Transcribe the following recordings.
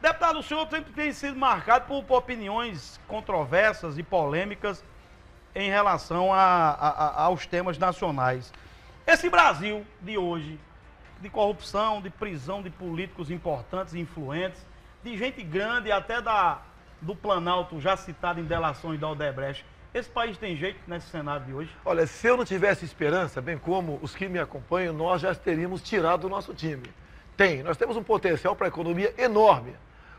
Deputado, o senhor sempre tem sido marcado por, opiniões controversas e polêmicas em relação a, a, a, aos temas nacionais. Esse Brasil de hoje, de corrupção, de prisão de políticos importantes e influentes, de gente grande, até da, do Planalto, já citado em delações da Odebrecht. Esse país tem jeito nesse cenário de hoje? Olha, se eu não tivesse esperança, bem como os que me acompanham, nós já teríamos tirado o nosso time. Tem, nós temos um potencial para a economia enorme.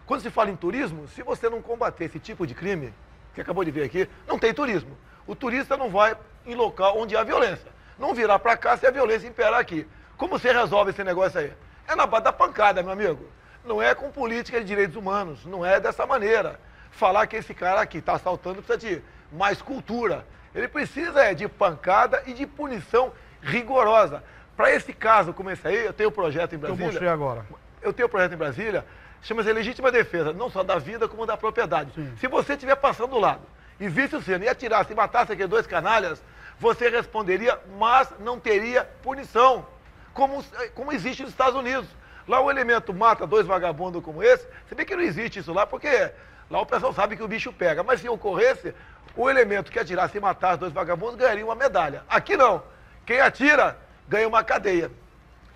Quando se fala em turismo, se você não combater esse tipo de crime, que acabou de ver aqui, não tem turismo. O turista não vai em local onde há violência. Não virá para cá se a violência imperar aqui. Como você resolve esse negócio aí? É na base da pancada, meu amigo. Não é com política de direitos humanos, não é dessa maneira. Falar que esse cara aqui está assaltando precisa de mais cultura. Ele precisa é, de pancada e de punição rigorosa. Para esse caso como esse aí, eu tenho um projeto em Brasília. Eu mostrei agora. Eu tenho um projeto em Brasília, chama-se legítima defesa, não só da vida como da propriedade. Sim. Se você estiver passando do lado e visse o sino e atirasse e matasse aqueles dois canalhas, você responderia, mas não teria punição, como, como existe nos Estados Unidos. Lá o elemento mata dois vagabundos como esse, você vê que não existe isso lá, porque lá o pessoal sabe que o bicho pega. Mas se ocorresse, o elemento que atirasse e matasse dois vagabundos ganharia uma medalha. Aqui não. Quem atira ganha uma cadeia.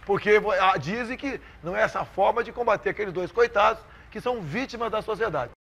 Porque dizem que não é essa forma de combater aqueles dois coitados que são vítimas da sociedade.